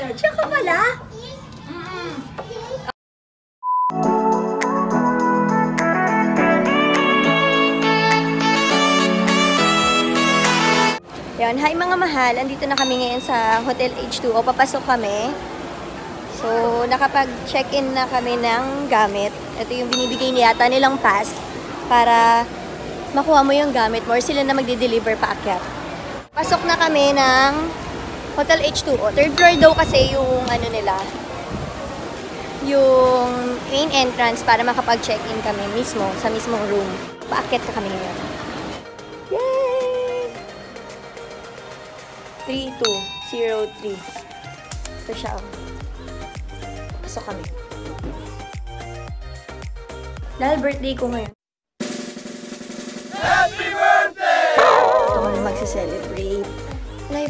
sister. Diyan ka pala? Yan, hi mga mahal. Andito na kami ngayon sa Hotel H2O. Papasok kami. So, nakapag-check-in na kami ng gamit. Ito yung binibigay niyata nilang pass para makuha mo yung gamit mo or sila na magde-deliver paakyat. Pasok na kami ng Hotel H2O. Third floor daw kasi yung ano nila, yung main entrance para makapag-check-in kami mismo sa mismong room. Paakyat ka kami ngayon. Yay! 3203. Ito siya. oh. Pasok kami. Dahil birthday ko ngayon.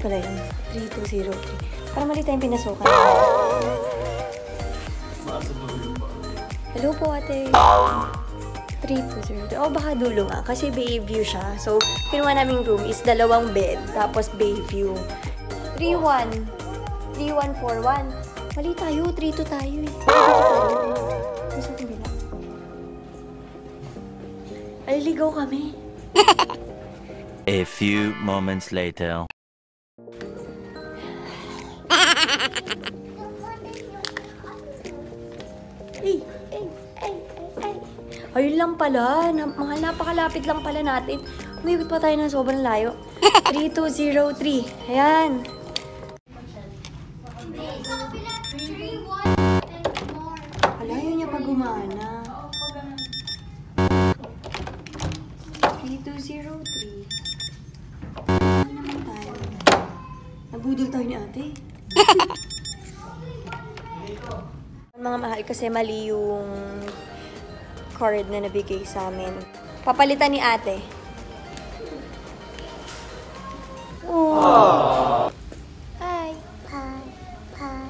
Pala yun. 3203. Para mali tayong pinasukan. Hello po ate. 3203. Oh, baka dulo nga. Kasi bay view siya. So, kinuha naming room is dalawang bed. Tapos bay view. 31. 3141. Mali tayo. 32 tayo eh. 32 tayo. Nasa kabila. Aliligaw kami. A few moments later. Ay, ay, ay, ay, ay. Ayun lang pala. Na, mga napakalapit lang pala natin. Umikot pa tayo ng sobrang layo. 3203. Ayan. Wala yun niya pag gumana. 3203. Ano naman tayo? Nabudol tayo ni ate. Mga mahal kasi mali yung card na nabigay sa amin. Papalitan ni ate. Oh. Hi. Hi. Hi.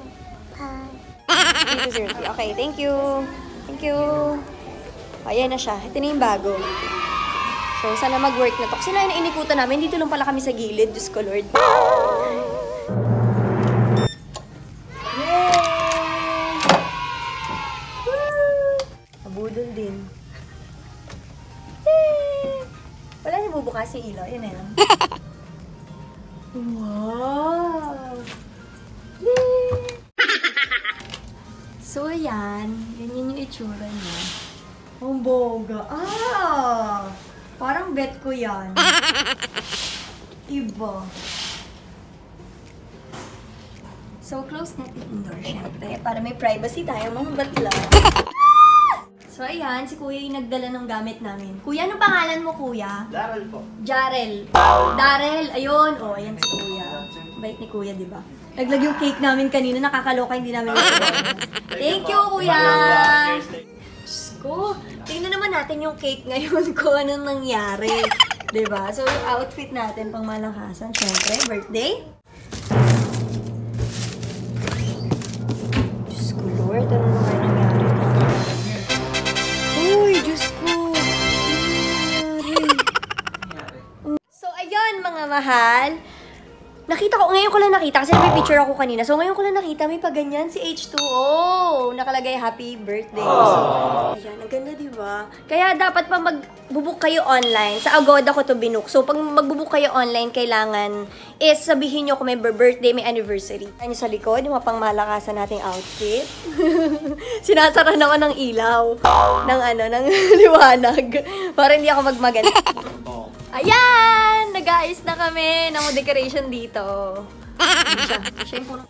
Hi. 3203. Okay, thank you. Thank you. Ayan na siya. Ito na yung bago. So, sana mag-work na to. Kasi na inikutan namin. Dito lang pala kami sa gilid. Diyos ko, Lord. Yung ilaw. Yan na yan. wow! Yay! So, ayan. Ganyan yung itsura niya. Ang boga. Ah! Parang bet ko yan. Iba. So, close natin indoor, syempre. Para may privacy tayo, mga batla. so, ayan. Si Kuya yung nagdala ng gamit namin. Kuya, ano pangalan mo, Kuya? Daral po. Jarel. Darel. Ayun. O, oh, ayan si Kuya. Bait ni Kuya, di ba? Naglag yung cake namin kanina. Nakakaloka, hindi namin. Thank you, Kuya! Diyos ko, tingnan naman natin yung cake ngayon kung anong nangyari. 'Di ba? So, yung outfit natin pang malakasan, syempre, birthday. Mahal. Nakita ko, ngayon ko lang nakita kasi may picture ako kanina. So, ngayon ko lang nakita, may paganyan si H2O. Nakalagay happy birthday. So, ayan, ang ganda, di ba? Kaya dapat pa magbubuk kayo online. Sa Agoda ko to binook. So, pag magbubuk kayo online, kailangan is sabihin nyo kung may birthday, may anniversary. Ano sa likod, yung mapang malakasan nating outfit. Sinasara naman ng ilaw. ng ano, ng liwanag. Para hindi ako magmaganda. Ayan! Nag-aayos na kami ng decoration dito. Ayan siya. Siya yung punong...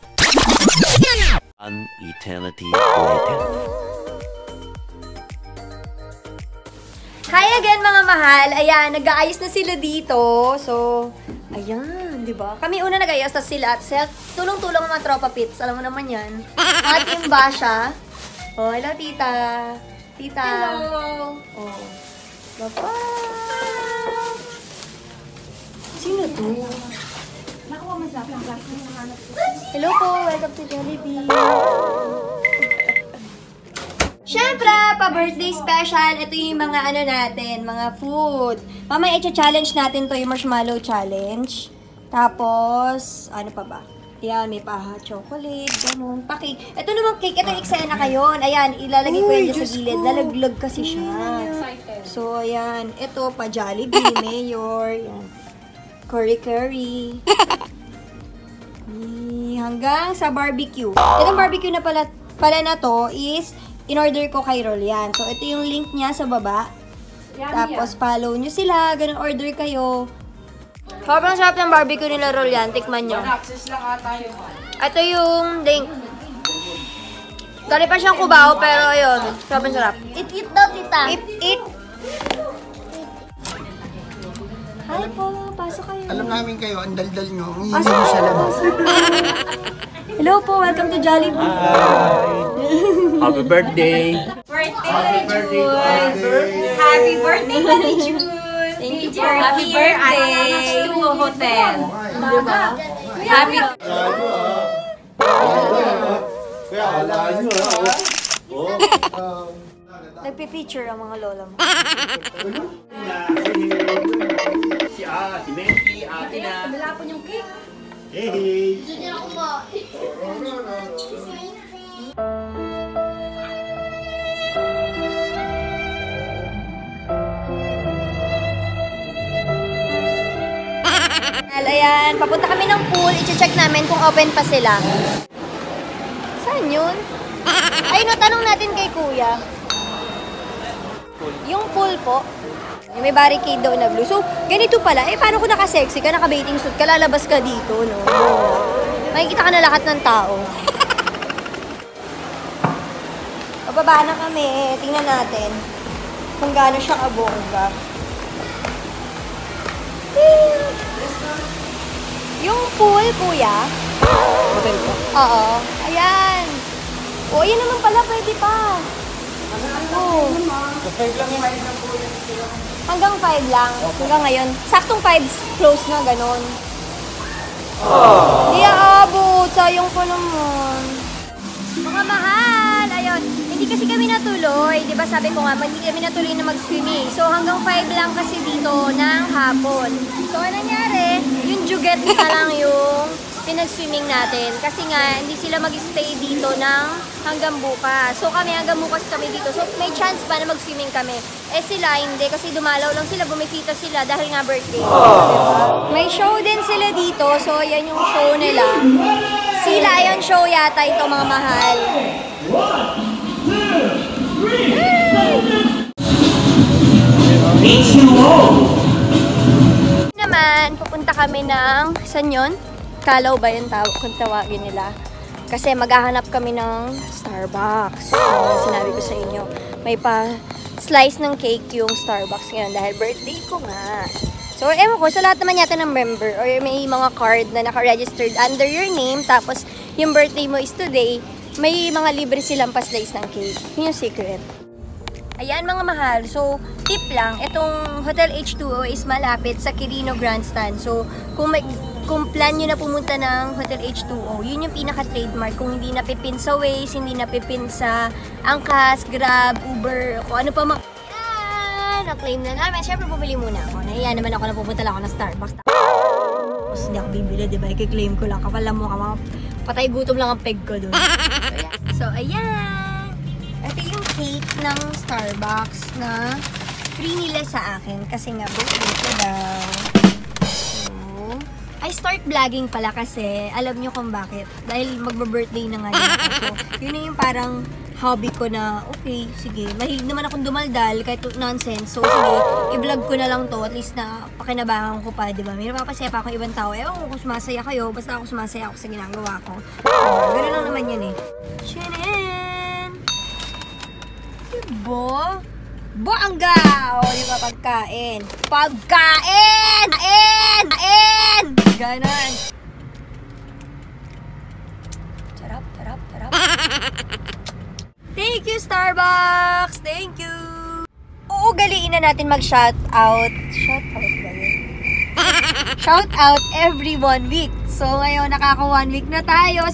An eternity later. Hi again mga mahal! Ayan, nag-aayos na sila dito. So, ayan, di ba? Kami una nag-aayos, tapos sila at self. Tulong-tulong mga tropa pits. Alam mo naman yan. At yung Basha. Oh, hello, tita. Tita. Hello. Oh. Bye-bye. Hello po, welcome to Jollibee. Siyempre, pa-birthday special, ito yung mga ano natin, mga food. Mamaya i-challenge natin to yung marshmallow challenge. Tapos, ano pa ba? Yan, may paha chocolate, ganun. Paki. Ito naman cake, ito eksena kayo. Ayan, ilalagay ko yan sa gilid. Lalaglag kasi siya. So, ayan. Ito, pa Jollibee, Mayor. Yan. Curry curry. Eh, Hanggang sa barbecue. Itong barbecue na pala, pala na to is in-order ko kay Rolian. So, ito yung link niya sa baba. Tapos, follow nyo sila. Ganun order kayo. Sobrang sarap ng barbecue nila Rolian. Tikman nyo. Ito yung link. Dali pa siyang kubaw, pero ayun. Sobrang sarap. Eat-eat daw, tita. Eat, eat. Hi po, pasok kayo. Alam namin kayo, ang daldal nyo, ang Ah, nyo sa labas. Hello po, welcome to Jollibee. Happy birthday! Happy birthday, Mami June! Thank you for Happy birthday to Hotel. Happy Nagpipicture ang mga lola mo. Si A, si Menki, ate na. Wala po yung cake. Hey, hey! Ayan, papunta kami ng pool. I-check namin kung open pa sila. Saan yun? Ay, no, tanong natin kay kuya. Yung pool po, yung may barricade daw na blue. So, ganito pala. Eh, paano kung naka-sexy ka, naka-bathing suit ka, lalabas ka dito, no? Makikita ka na lahat ng tao. Pababa na kami. Tingnan natin kung gaano siya kabongga. Yung pool, kuya. Hotel ko. Oo. Ayan. O, yan naman pala. Pwede pa. Oo. Hanggang 5 lang. Hanggang ngayon. Saktong 5 close na, ganun. Di aabot. Sayang pa naman. Mga mahal! Ayun, hindi kasi kami natuloy. Di ba sabi ko nga, hindi kami natuloy na mag-swimming. So hanggang 5 lang kasi dito ng hapon. So ano nangyari? Yung juget na lang yung pinag-swimming natin. Kasi nga, hindi sila mag-stay dito ng hanggang bukas. So kami hanggang bukas kami dito. So may chance pa na mag-swimming kami. Eh sila, hindi. Kasi dumalaw lang sila, bumisita sila dahil nga birthday. Diba? May show din sila dito. So yan yung show nila. Si Lion Show yata ito mga mahal. Naman, pupunta kami ng, saan yun? Kalaw ba yung tawag kung tawagin nila? Kasi maghahanap kami ng Starbucks. Ano sinabi ko sa inyo. May pa slice ng cake yung Starbucks ngayon dahil birthday ko nga. So, ewan ko, sa lahat naman yata ng member or may mga card na naka-registered under your name tapos yung birthday mo is today, may mga libre silang pa-slice ng cake. Yun yung secret. Ayan mga mahal. So, tip lang, itong Hotel H2O is malapit sa Quirino Grandstand. So, kung may kung plan nyo na pumunta ng Hotel H2O, yun yung pinaka-trademark. Kung hindi napipin sa Waze, hindi napipin sa Angkas, Grab, Uber, kung ano pa mga... Na-claim na namin. Siyempre, bumili muna ako. Nahiya naman ako na pupunta lang ako ng Starbucks. Tapos hindi ako bibili, di ba? I-claim ko lang. Kapal mo ka, mga patay gutom lang ang peg ko doon. So, ayan. Ito yung cake ng Starbucks na free nila sa akin kasi nga ko daw. I start vlogging pala kasi alam nyo kung bakit. Dahil magbe-birthday na nga yun ako. Yun yung parang hobby ko na, okay, sige, mahilig naman akong dumaldal kahit nonsense. So, sige, i-vlog ko na lang to. At least na pakinabangan ko pa, di ba? May napapasaya pa ako ibang tao. Ewan ko kung sumasaya kayo. Basta ako sumasaya ako sa ginagawa ko. Uh, ganun lang naman yan eh. Chinin! Diba? Bongga! O, di ba pagkain? Pagkain! Kain! Kain! Ganon. Sarap, sarap, sarap. Thank you, Starbucks! Thank you! Uugaliin na natin mag-shout out. Shout out ba yun? Shout out every one week. So, ngayon, nakaka one week na tayo.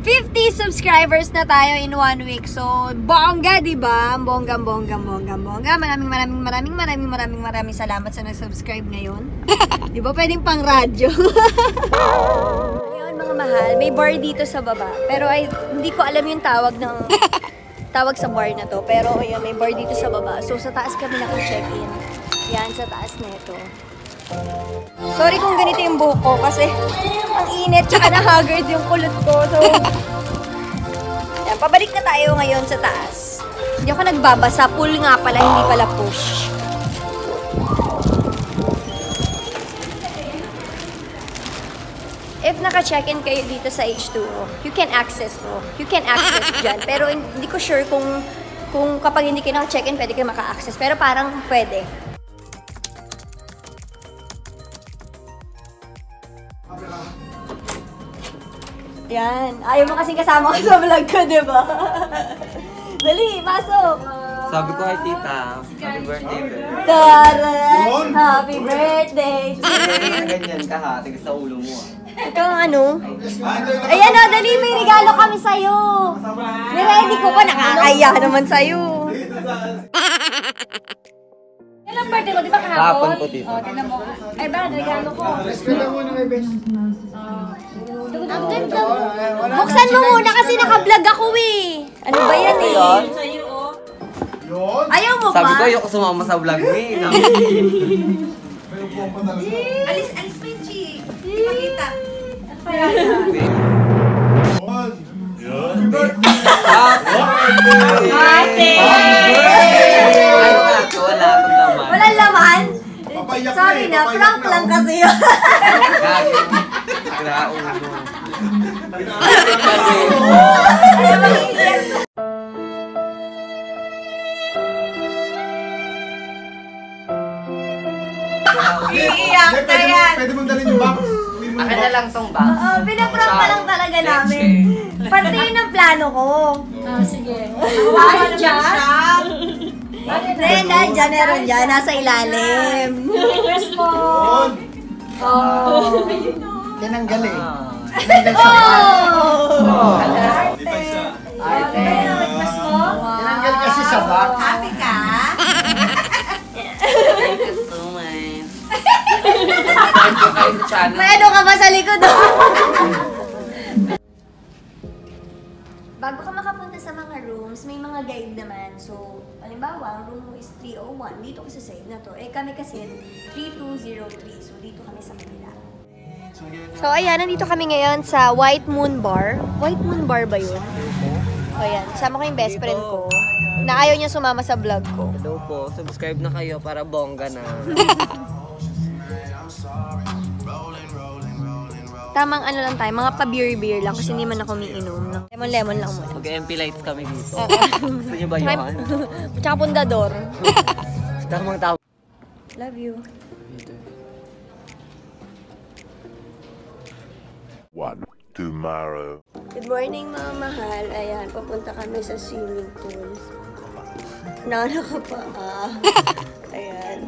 650 subscribers na tayo in one week. So, bongga, di ba? Bongga, bongga, bongga, bongga. Maraming, maraming, maraming, maraming, maraming, maraming salamat sa nag-subscribe ngayon. di ba pwedeng pang radyo? Ayun, mga mahal, may bar dito sa baba. Pero ay, hindi ko alam yung tawag ng tawag sa bar na to. Pero ayun, may bar dito sa baba. So sa taas kami naka-check-in. Yan, sa taas na ito. Sorry kung ganito yung buhok ko kasi ang init tsaka na-haggard yung kulot ko. So, yan, pabalik na tayo ngayon sa taas. Hindi ako nagbabasa. Pull nga pala, hindi pala push. If naka-check-in kayo dito sa H2O, you can access mo. You can access dyan. Pero hindi ko sure kung kung kapag hindi kayo naka-check-in, pwede kayo maka-access. Pero parang pwede. Yan. Ayaw mo kasing kasama ko sa vlog ko, di ba? Dali, pasok! Sabi ko kay tita, happy birthday. Taran! Happy birthday! Ganyan ka ha, tigas sa ulo mo ah. Ito ang ano? Ayan o, dali, may regalo kami sa'yo. Niready ko pa, nakakaya naman sa'yo. Kailan birthday ko? Di ba Kahapon kahapon? po, tita. Oh, tignan mo. Ay ba, regalo ko. Buksan mo muna kasi naka-vlog ako eh. Ano ba yan eh? Sa'yo, oh. Ayaw mo Sabi ko pa? ayoko sumama sa vlog mo eh. Alis, alis mo yung cheek. Pakita. Ano nga to? Wala akong laman. Walang laman? Papayak Sorry na na, eh, papayak prank na, lang kasi yun. Gago. Graulo. Iiyak Hindi, na mo- yan. Pwede mong dalhin yung box. Mo Akin na lang tong box. Oo, pinaprank pa lang talaga namin. Parte yun ang plano ko. Oh, sige. Hawakan naman Then, dyan, meron dyan, nasa ilalim. First mo. Yun. Oh! Yan ang galing. Oh! Ate. First mo. Tinanggal kasi sa box. Happy ka? Thank you so much. Thank you channel. May ano ka ba sa likod? Bago ka makapunta sa mga rooms, may mga guide naman. So, halimbawa, ang room mo is 301. Dito ka sa na to. Eh, kami kasi 3203. So, dito kami sa kanila. So, ayan. Nandito kami ngayon sa White Moon Bar. White Moon Bar ba yun? O, ayan. Sama ko yung best friend ko. Na ayaw niya sumama sa vlog ko. Hello po, subscribe na kayo para bongga na. Tamang ano lang tayo, mga pa-beer-beer lang kasi hindi man ako umiinom. Lemon-lemon lang muna. Mag-MP lights kami dito. Gusto niyo ba yun? Tsaka pundador. Tamang tama. Love you. One tomorrow. Good morning mga mahal. Ayan, papunta kami sa swimming pool. Nana ka pa. Ah. Ayan.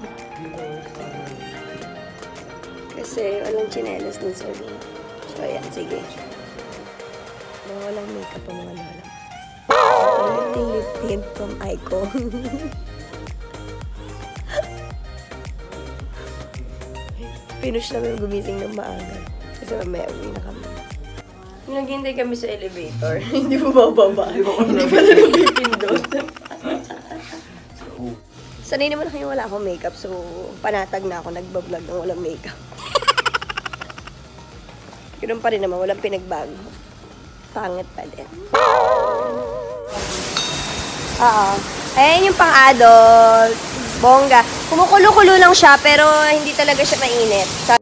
Kasi walang chinelas dun sa room. So, ayan, sige. Mga walang makeup ang mga lola. Lifting lip tint from Icon. Pinush namin gumising ng maaga. Kasi mamaya uwi na kami. Yung naghihintay kami sa elevator, hindi mo bababa. hindi pa na pipindot. Sanay naman yung wala akong makeup, so panatag na ako nagbablog ng walang makeup. Ganun pa rin naman, walang pinagbago. Pangit pa din. Oo. Ayan yung pang-adult. Bongga. Kumukulo-kulo lang siya, pero hindi talaga siya mainit. Sa-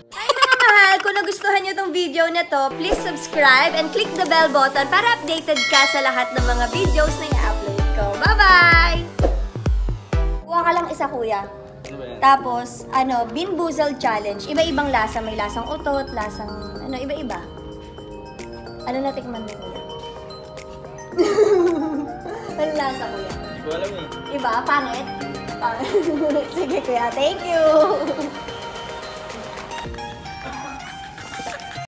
video na to, please subscribe and click the bell button para updated ka sa lahat ng mga videos na i-upload ko. Bye-bye! Kuha ka lang isa, kuya. Tapos, ano, Bean Boozled Challenge. Iba-ibang lasa. May lasang utot, lasang, ano, iba-iba. Ano natikman mo, kuya? ano lasa, kuya? Hindi ko alam eh. Iba? Pangit? Pangit. Sige, kuya. Thank you!